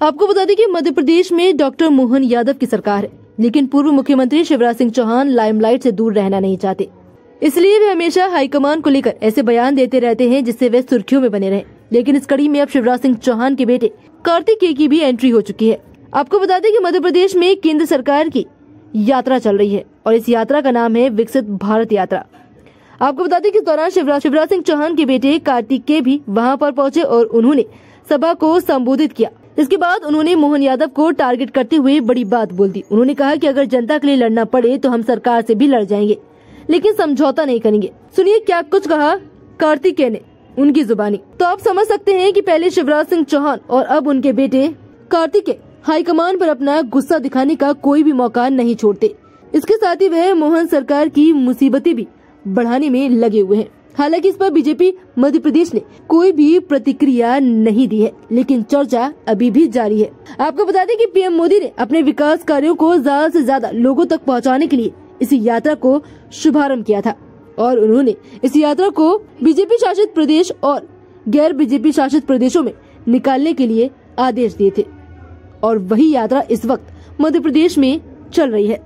आपको बता दें कि मध्य प्रदेश में डॉक्टर मोहन यादव की सरकार है, लेकिन पूर्व मुख्यमंत्री शिवराज सिंह चौहान लाइमलाइट से दूर रहना नहीं चाहते। इसलिए वे हमेशा हाईकमान को लेकर ऐसे बयान देते रहते हैं जिससे वे सुर्खियों में बने रहे। लेकिन इस कड़ी में अब शिवराज सिंह चौहान के बेटे कार्तिकेय की भी एंट्री हो चुकी है। आपको बता दें कि मध्य प्रदेश में केंद्र सरकार की यात्रा चल रही है, और इस यात्रा का नाम है विकसित भारत यात्रा। आपको बता दें कि इस दौरान शिवराज शिवराज सिंह चौहान के बेटे कार्तिक के भी वहाँ पर पहुँचे और उन्होंने सभा को संबोधित किया। इसके बाद उन्होंने मोहन यादव को टारगेट करते हुए बड़ी बात बोल दी। उन्होंने कहा कि अगर जनता के लिए लड़ना पड़े तो हम सरकार से भी लड़ जाएँगे, लेकिन समझौता नहीं करेंगे। सुनिए क्या कुछ कहा कार्तिकेय ने उनकी जुबानी। तो आप समझ सकते हैं कि पहले शिवराज सिंह चौहान और अब उनके बेटे कार्तिकेय हाईकमान पर अपना गुस्सा दिखाने का कोई भी मौका नहीं छोड़ते। इसके साथ ही वह मोहन सरकार की मुसीबतें भी बढ़ाने में लगे हुए हैं। हालाँकि इस पर बीजेपी, मध्य प्रदेश ने कोई भी प्रतिक्रिया नहीं दी है, लेकिन चर्चा अभी भी जारी है। आपको बता दें कि पीएम मोदी ने अपने विकास कार्यों को ज़्यादा से ज़्यादा लोगों तक पहुँचाने के लिए इस यात्रा को शुभारंभ किया था, और उन्होंने इस यात्रा को बीजेपी शासित प्रदेश और गैर बीजेपी शासित प्रदेशों में निकालने के लिए आदेश दिए थे, और वही यात्रा इस वक्त मध्य प्रदेश में चल रही है।